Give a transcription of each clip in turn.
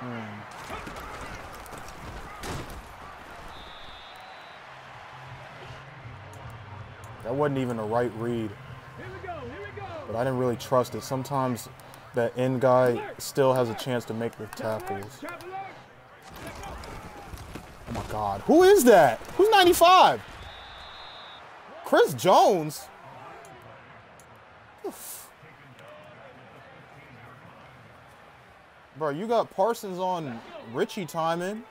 Hmm. That wasn't even a right read. But I didn't really trust it. Sometimes that end guy still has a chance to make the tackles. Oh my God. Who is that? Who's 95? Chris Jones? You got Parsons on Richie timing.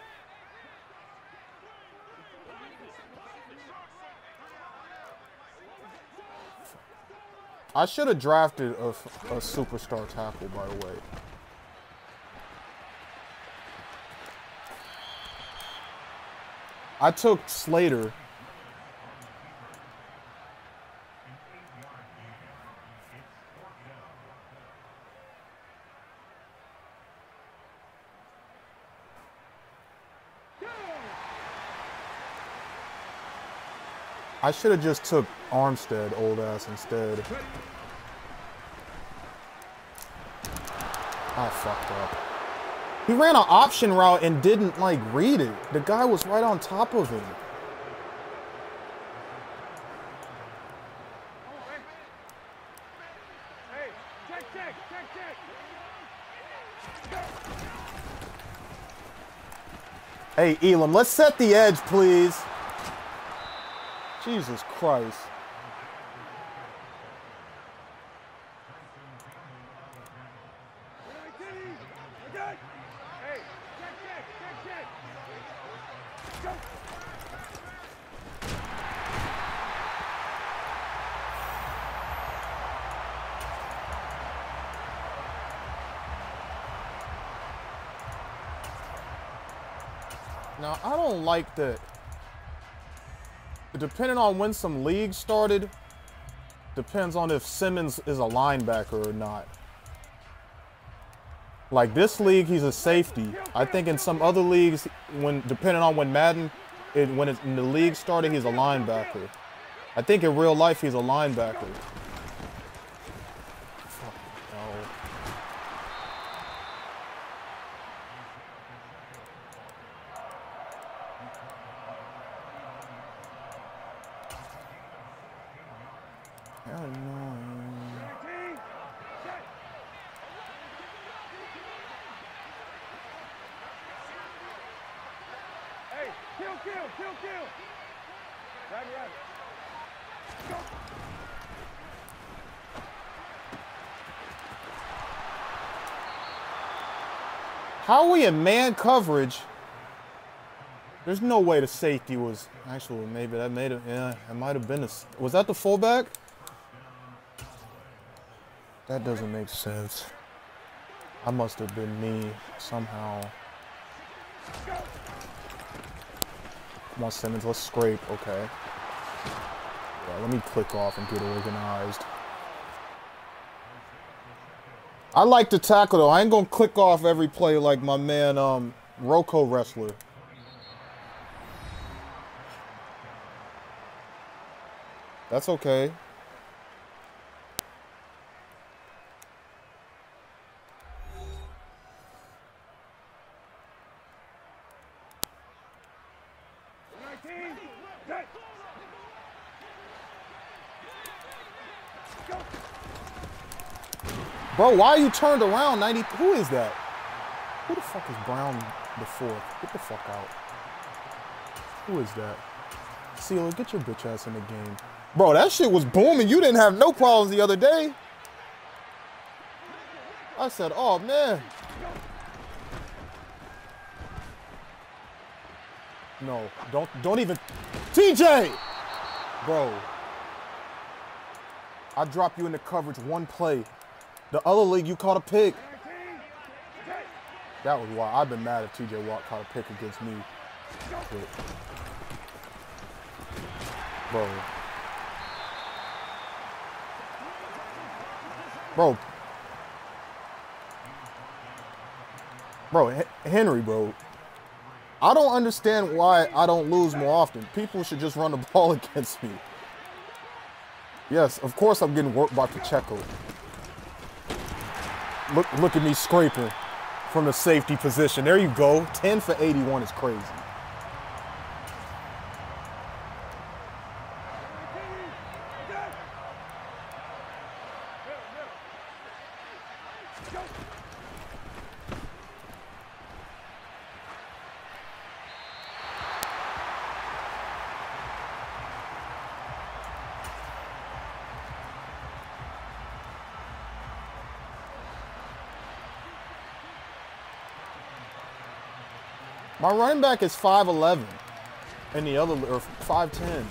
I should have drafted a, a superstar tackle, by the way. I took Slater. I should have just took Armstead, old ass, instead. I fucked up. He ran an option route and didn't, like, read it. The guy was right on top of him. Hey, Elam, let's set the edge, please. Jesus Christ. Now, I don't like that. Depending on when some leagues started, depends on if Simmons is a linebacker or not. Like this league, he's a safety. I think in some other leagues, when depending on when Madden, it, when in the league started, he's a linebacker. I think in real life, he's a linebacker. Fuck, no. Hell no. Hey, kill, kill, kill, kill. Grab it, grab it. How are we in man coverage? There's no way the safety was actually maybe that made it. Yeah, it might have been a. Was that the fullback? That doesn't make sense. I must have been me somehow. Come on, Simmons. Let's scrape. Okay. Yeah, let me click off and get organized. I like to tackle though. I ain't gonna click off every play like my man um Roko wrestler. That's okay. Nineteen. Set. Why are you turned around 90? Who is that? Who the fuck is Brown the fourth? Get the fuck out. Who is that? Sealer, get your bitch ass in the game. Bro, that shit was booming. You didn't have no problems the other day. I said, oh man. No, don't don't even TJ! Bro. I drop you into coverage one play. The other league you caught a pick. That was why I've been mad if TJ Watt caught a pick against me. But, bro. Bro. Bro, H- Henry, bro. I don't understand why I don't lose more often. People should just run the ball against me. Yes, of course I'm getting worked by Pacheco. Look, look at me scraping from the safety position. There you go. 10 for 81 is crazy. My running back is 5'11", and the other, or 5'10".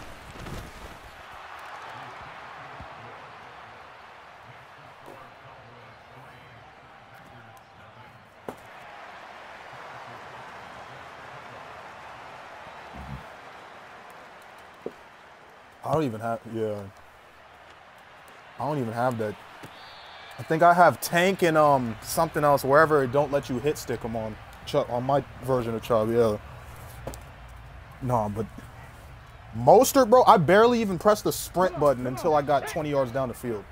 I don't even have, yeah. I don't even have that. I think I have tank and um something else wherever it don't let you hit stick them on. Chubb, on my version of Chubb, yeah. No, but Mostert, bro, I barely even pressed the sprint button until I got 20 yards down the field.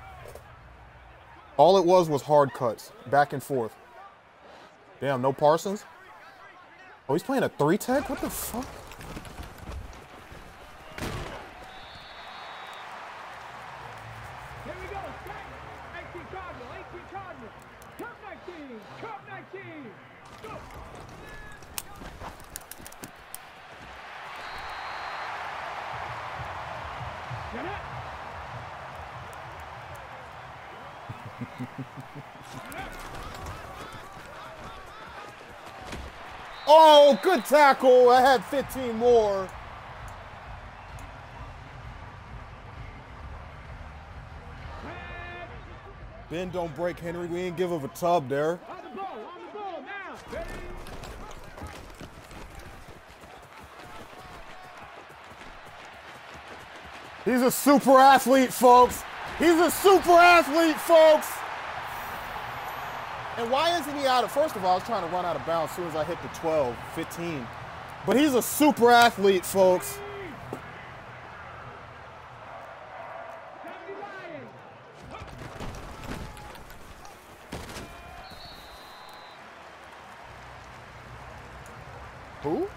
All it was was hard cuts, back and forth. Damn, no Parsons? Oh, he's playing a three tech? What the fuck? Here we go. Set. 18 Cardinal. 18 Cardinal. Cup 19. Cup 19. Go. Get up. Oh, good tackle. I had 15 more. Ben don't break Henry. We ain't give him a tub there. On the ball. On the ball now. Ready. He's a super athlete, folks. He's a super athlete, folks. And why isn't he out of, first of all, I was trying to run out of bounds as soon as I hit the 12, 15. But he's a super athlete, folks. Tommy Lions. Who?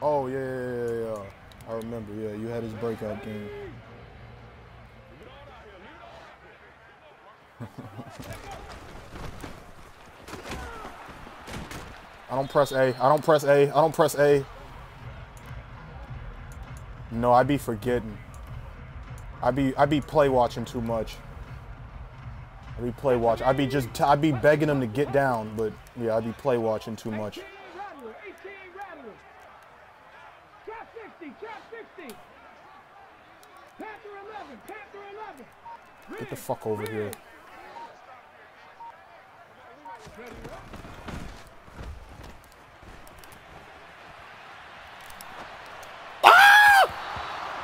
Oh, yeah, yeah, yeah, yeah. I remember, yeah, you had his breakout game. I don't press A. I don't press A. I don't press A. No, I'd be forgetting. I'd be I'd be play watching too much. I'd be play watch. I'd be just I be begging him to get down, but yeah, I'd be play watching too much. 18 Rattler. 18 Rattler. Trap 60. Trap 60. Panther 11. Panther 11. Get the fuck over here.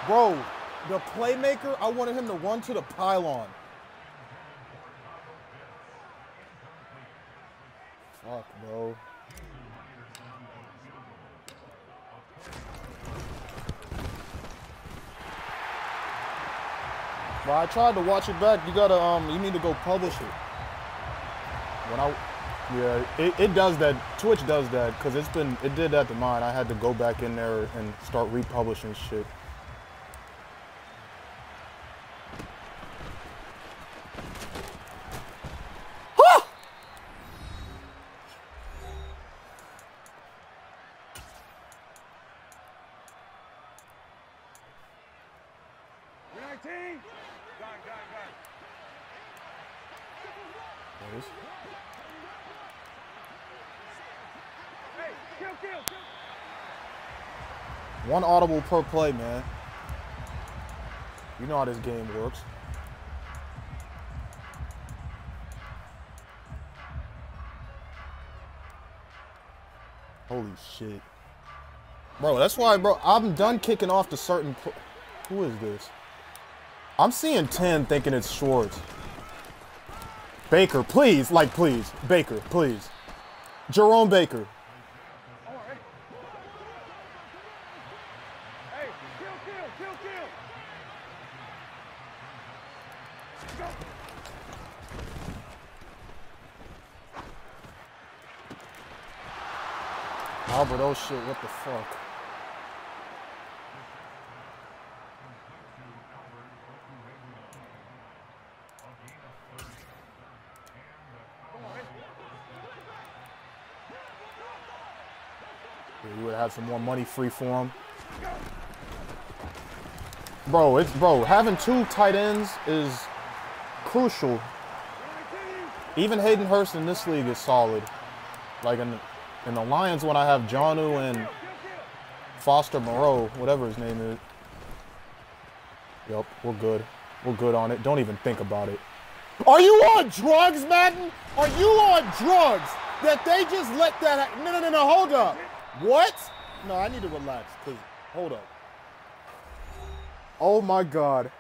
Bro, the I wanted him to run to the pylon. Fuck, bro. Well, I tried to watch it back. You gotta, um, you need to go publish it. When I, yeah, it, it does that. Twitch does that because it's been, it did that to mine. I had to go back in there and start republishing shit. You're 19. Gun, gun, gun. There it is. Hey, kill, kill, kill. One audible per play, man. You know how this game works. Holy shit. Bro, that's why, bro, I'm done kicking off to certain. Who is this? I'm seeing 10 thinking it's Schwartz. Baker, please, like, please. Baker, please. Jerome Baker. All right. Hey, kill, kill, kill, kill. Go. Albert, oh shit, what the fuck? You would have some more money free for him. Bro, it's bro, having two tight ends is crucial. Even Hayden Hurst in this league is solid. Like in in the Lions when I have Jonnu and Foster Moreau, whatever his name is. Yep, we're good. We're good on it. Don't even think about it. Are you on drugs, Madden? Are you on drugs? That they just let that ha- No, no, no, no, hold up. What? No, I need to relax, because, hold up. Oh my God.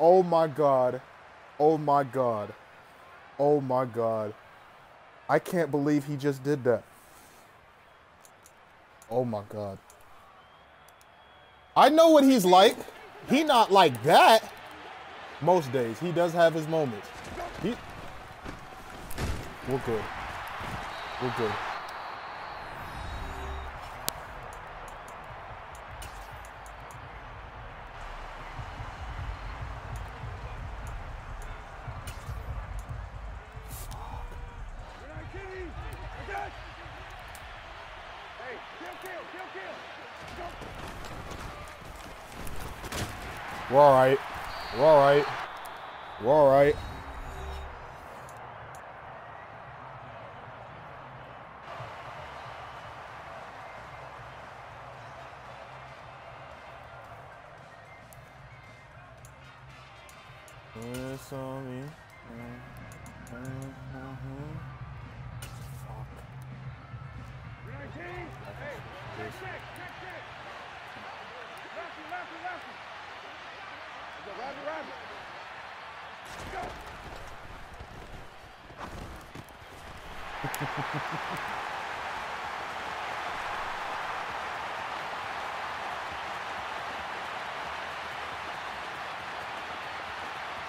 Oh my God. Oh my God. Oh my God. I can't believe he just did that. Oh my God. I know what he's like. He not like that. Most days. He does have his moments. He We're good. We're good. Hey, kill, kill, kill, kill. We're all right. We're all right. We're all right.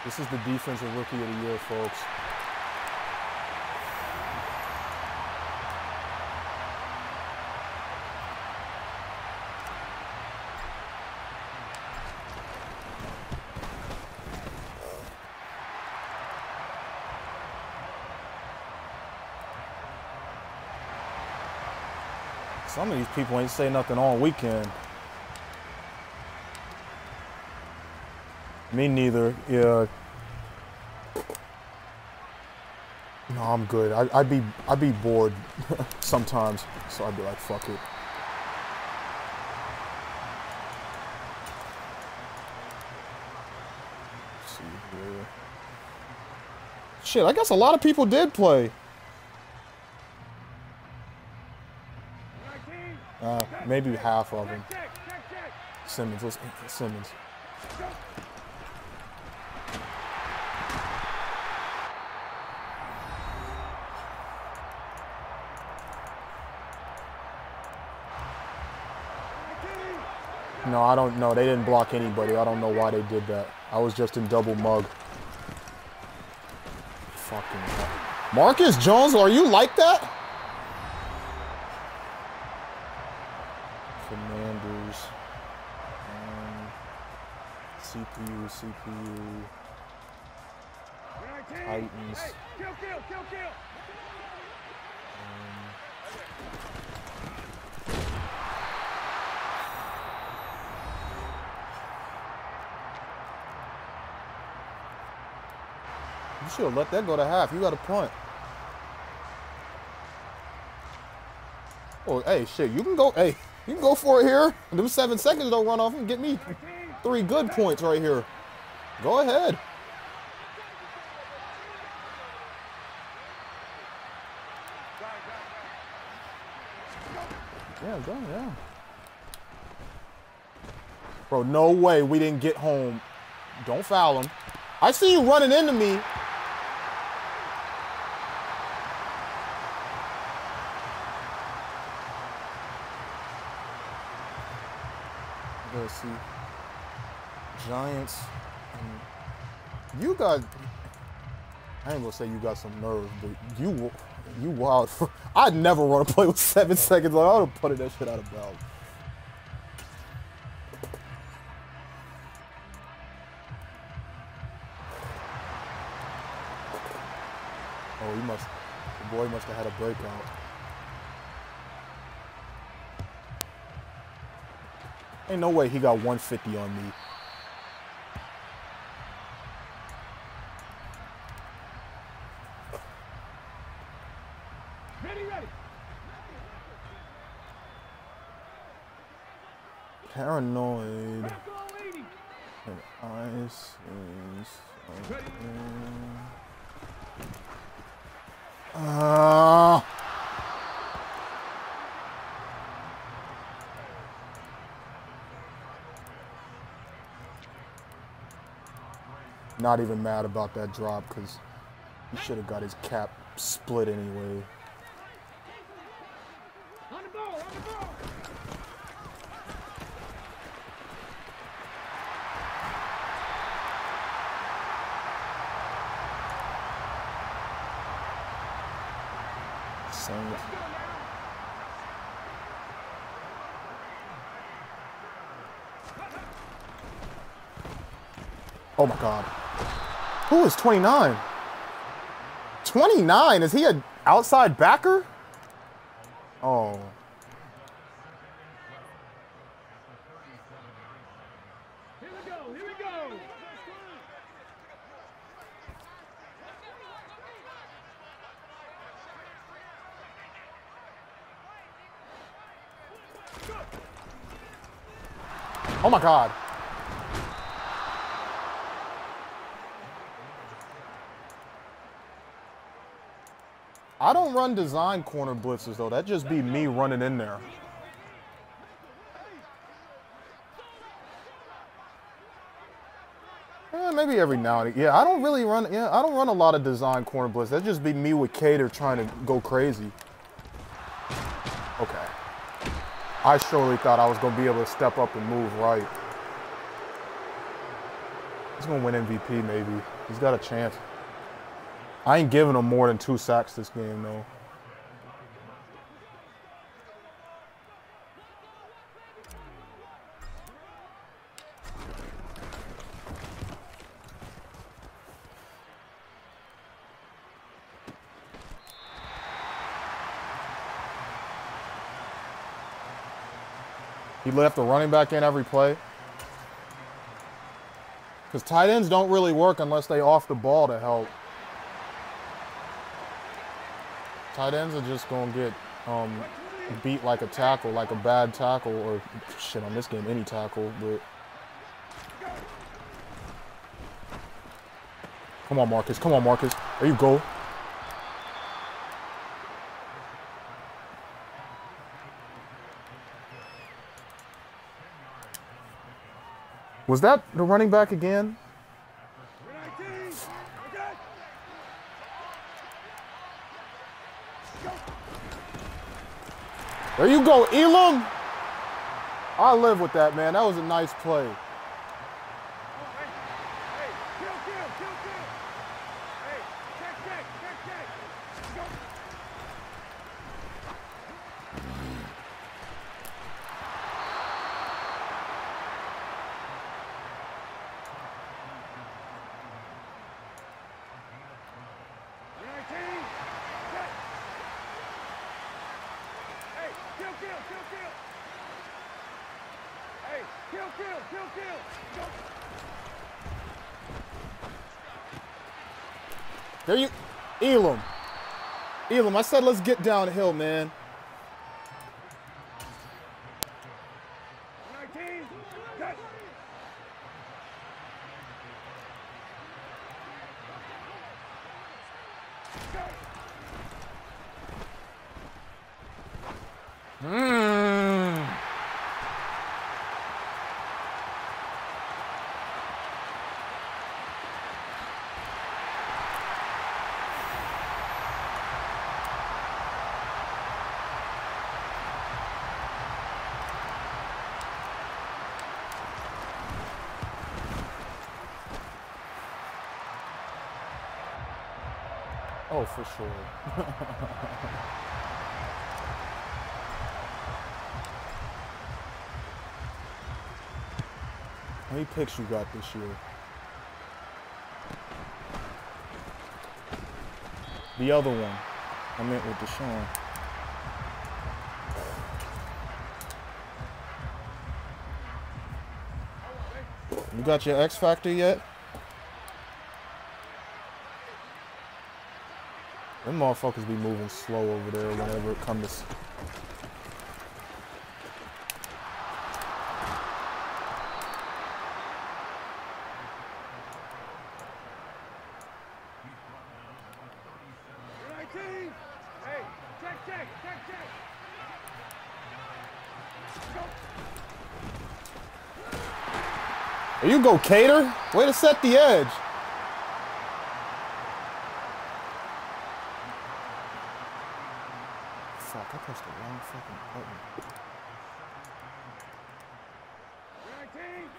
This is the defensive rookie of the year, folks. People ain't say nothing all weekend. Me neither. Yeah. No, I'm good. I, I'd be I'd be bored sometimes, so I'd be like, fuck it. Shit, I guess a lot of people did play. Nineteen. Uh, maybe half of them. Simmons, let's Simmons. No, I don't know. They didn't block anybody. I don't know why they did that. I was just in double mug. Fucking hell. Marcus Jones, are you like that? CPU. Titans. Hey, kill, kill, kill, kill. You should have let that go to half. You got a punt. Oh, hey, shit. You can go. Hey, you can go for it here. Them seven seconds don't run off and get me three good points right here. Go ahead. Yeah, go, yeah. Bro, no way we didn't get home. Don't foul him. I see you running into me. Let's see. Giants. You got. I ain't gonna say you got some nerve, but you. You wild. I'd never run a play with seven seconds left. I would have putted that shit out of bounds. Oh, he must. The boy must have had a breakout. Ain't no way he got 150 on me. Ready, ready. Paranoid. Back all 80. and Ice is. Uh, not even mad about that drop because he should have got his cap split anyway. On the ball, on the ball. Saint. Go now. Oh my God. Who is 29? 29? Is he an outside backer? Oh. Oh my God. I don't run design corner blitzes though. That'd just be me running in there. Eh, maybe every now and again. Yeah, I don't really run. Yeah, I don't run a lot of design corner blitz. That'd just be me with Cater trying to go crazy. Okay. I surely thought I was gonna be able to step up and move right. He's gonna win MVP maybe. He's got a chance. I ain't giving him more than two sacks this game though. He left the running back in every play. Because tight ends don't really work unless they off the ball to help. Tight ends are just gonna get um, beat like a tackle, like a bad tackle, or shit on this game, any tackle. But come on, Marcus. Come on, Marcus. There you go. Was that the running back again? We're 19. Okay. There you go, Elam. I live with that, man. That was a nice play. Hey, hey, kill, kill, kill, kill. Hey, check, check, check, check. Go. You're 19. Check. Hey, kill, kill, kill. Hey, kill, kill, kill, kill. Go. There you, Elam. Elam, I said let's get downhill, man. For sure. How many picks you got this year? The other one. I meant with Deshaun. You got your X Factor yet? Them motherfuckers be moving slow over there whenever it comes you go, Cater. Way to set the edge. Fuck, I pressed the wrong fucking button. Nineteen.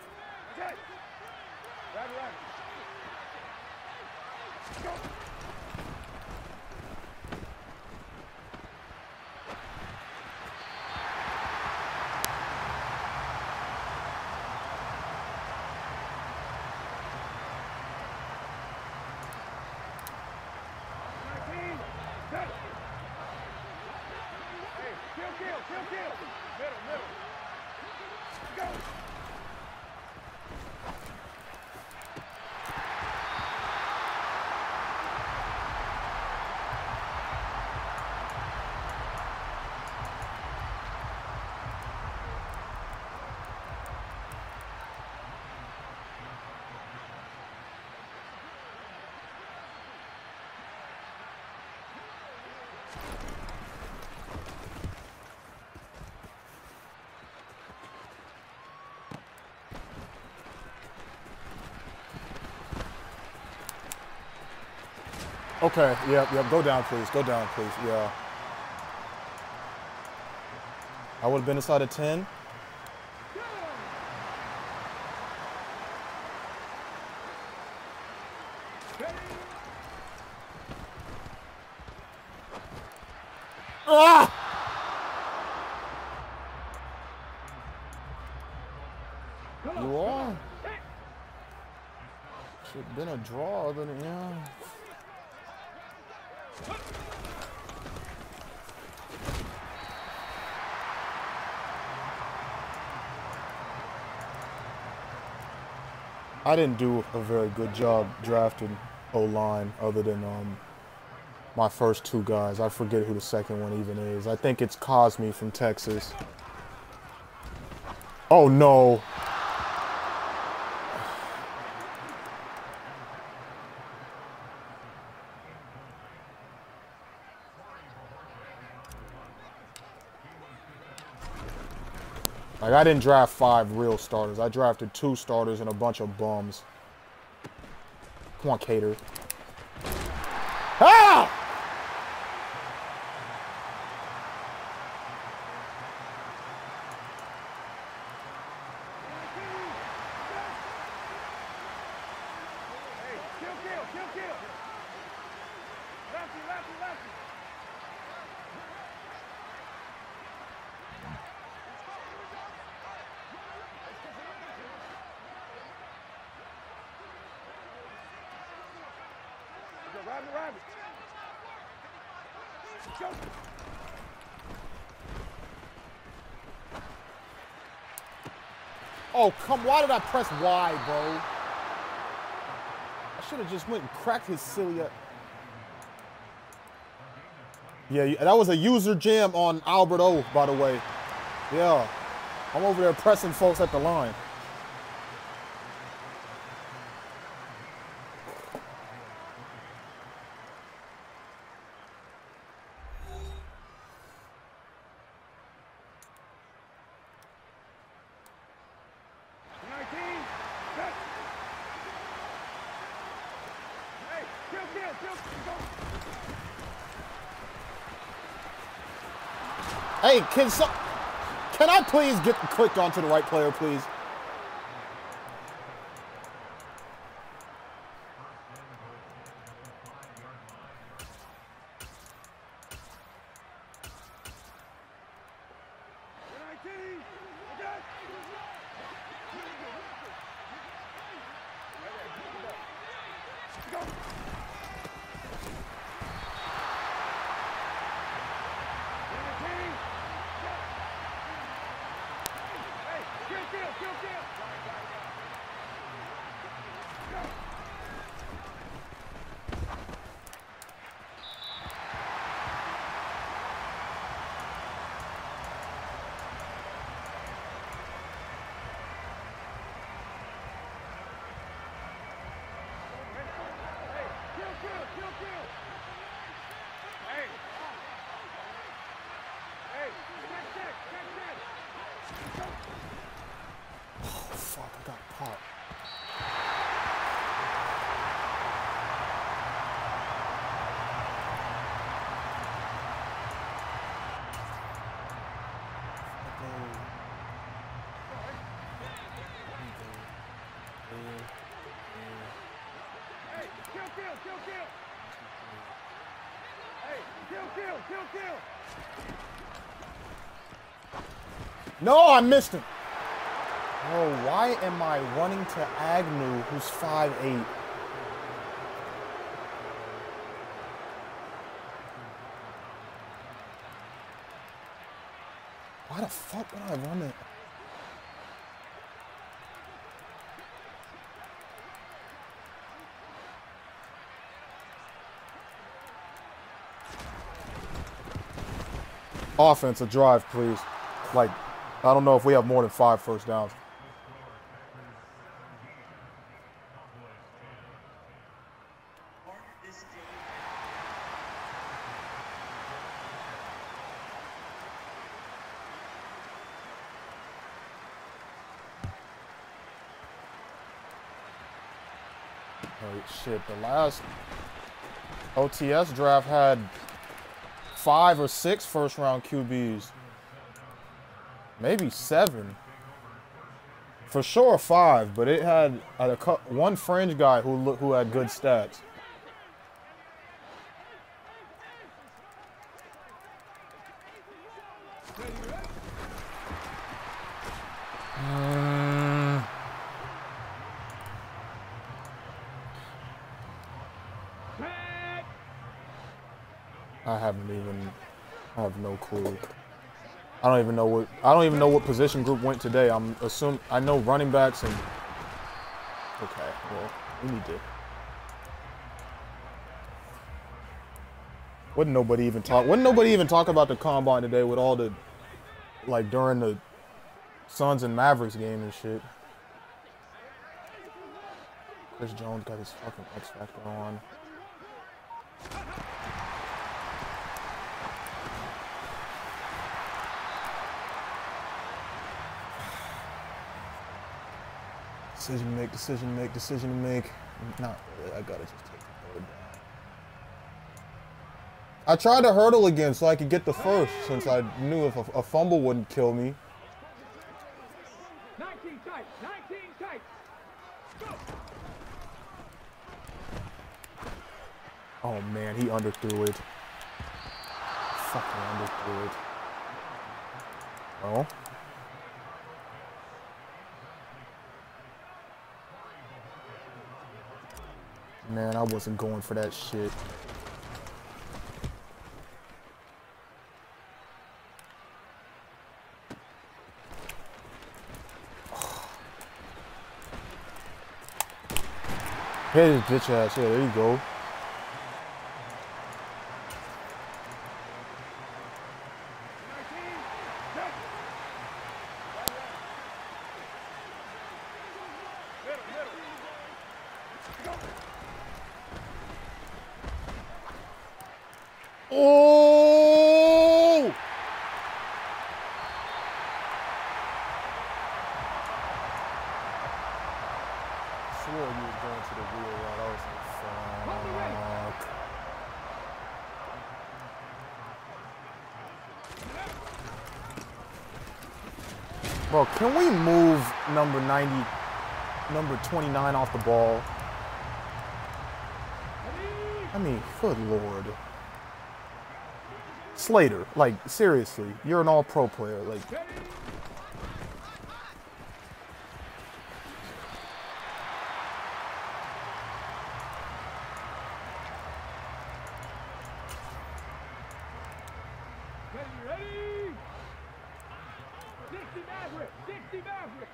Check. Right, right. Go. Nineteen. Set. Hey, kill, kill, kill, kill. Middle, middle. Go. Okay, yep, yep. Go down, please. Go down, please. Yeah. I would have been inside of 10. Ah! You are. Should have been a draw, yeah. I didn't do a very good job drafting O line other than um, my first two guys. I forget who the second one even is. I think it's Cosmi from Texas. Oh no. Like I didn't draft five real starters. I drafted two starters and a bunch of bums. Come on, Cater. Ah! Hey, kill, kill, kill, kill. Lefty, lefty, lefty. Oh, come, why did I press Y, bro? I should have just went and cracked his silly. up. Yeah, that was a user jam on Albert O, by the way. Yeah. I'm over there pressing folks at the line. Nineteen. Set. Hey, kill, kill, kill. Go. Hey, can some, can I please get the clicked onto the right player, please? Hey, kill, kill, kill, kill. Hey, kill, kill, kill, kill. Hey. Hey, check, check, check, check. Oh, fuck, I got caught. Hey, kill, kill, kill. Hey, kill, kill, kill, kill. No, I missed him. Bro, why am I running to Agnew, who's 5'8"? Why the fuck would I run it? Offense, a drive, please. Like, I don't know if we have more than five first downs. Shit, the last OTS draft had five or six first round QBs. Maybe seven. For sure five, but it had a, one fringe guy who who had good stats. Mm. Back. I haven't even. I have no clue. I don't even know what. I don't even know what position group went today. I'm assuming. I know running backs and. Okay, well, we need to. Wouldn't nobody even talk? Wouldn't nobody even talk about the combine today with all the, like during the, Suns and Mavericks game and shit. Chris Jones got his fucking X Factor on. Decision to make, decision to make, decision to make. Not really. I gotta just take the third down. I tried to hurdle again so I could get the first, since I knew if a, a fumble wouldn't kill me. 19 tight, 19 tight. Oh man, he underthrew it. Fucking underthrew it. Oh. Man, I wasn't going for that shit. Hit his bitch ass. Yeah, there you go. 19. Go. Middle, middle. Go. Oh! Swore you was going to the wheel route. I was like, fuck. Can we move number 90, number 29 off the ball? I mean, good lord. Slater, like seriously, you're an all-pro player. Like, ready? 60 60 Maverick.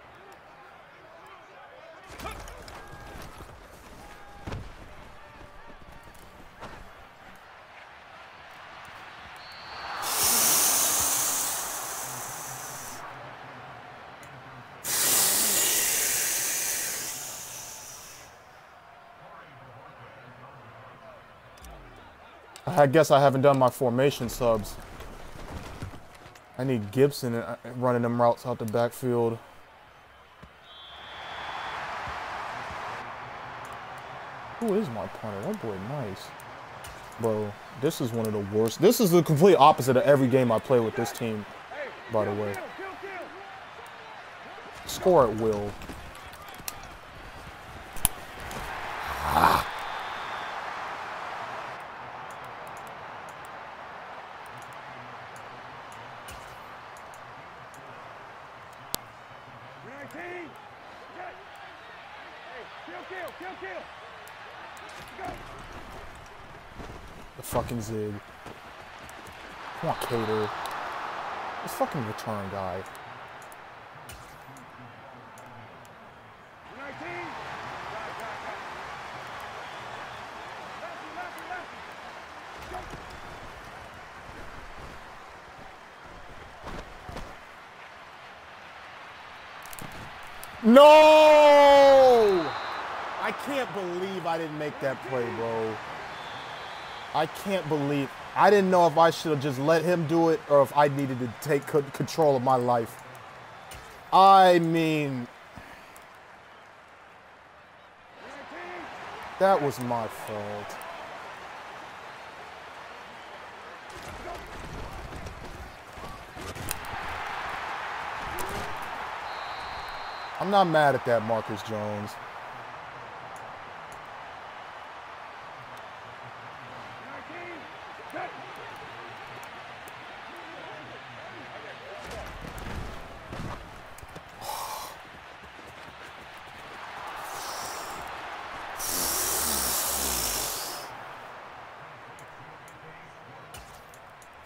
I guess I haven't done my formation subs. I need Gibson uh, running them routes out the backfield. Who is my punter? That boy nice. Bro, this is one of the worst. This is the complete opposite of every game I play with this team, by the way. Score at will. Nineteen. Get. Hey, kill, kill, kill, kill. Go. The fucking zig. Come on, Cater. This fucking return guy. No! I can't believe I didn't make that play, bro. I can't believe. I didn't know if I should have just let him do it or if I needed to take co- control of my life. I mean, that was my fault. I'm not mad at that, Marcus Jones. Nineteen. Get.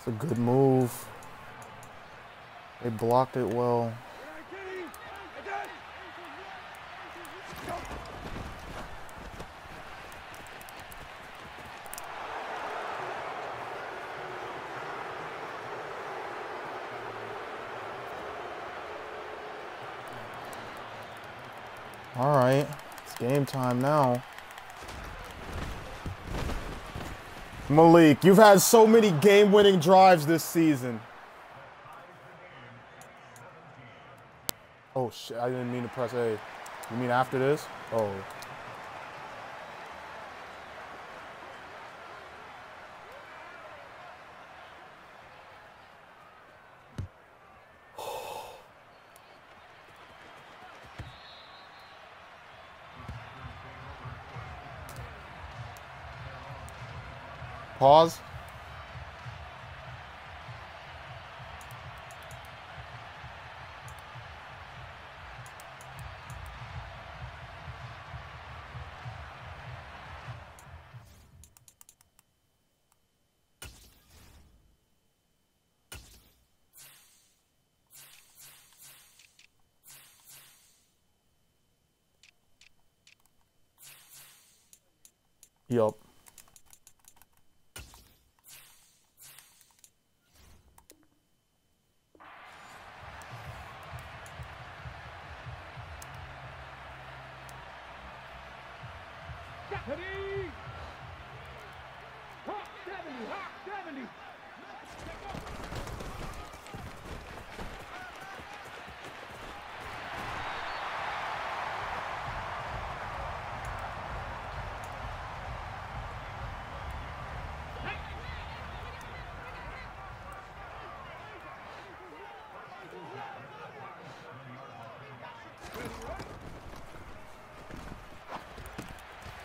It's a good move. They blocked it well. Nineteen. Again. Go. All right, it's game time now. Malik, you've had so many game-winning drives this season. Oh shit, I didn't mean to press A. You mean after this? Oh. Pause.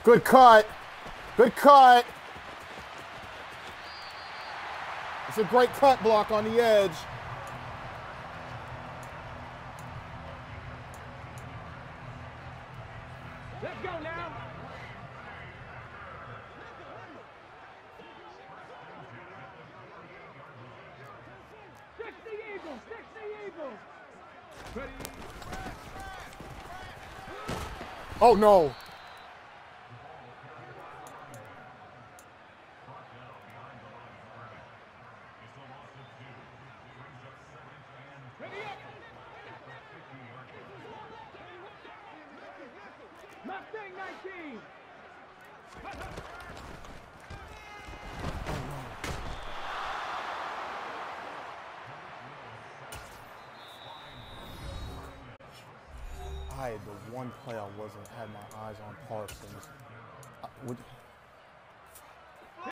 Good cut. Good cut. It's a great cut block on the edge. Let's go now. Oh no. One play I wasn't had my eyes on Parsons. I, would,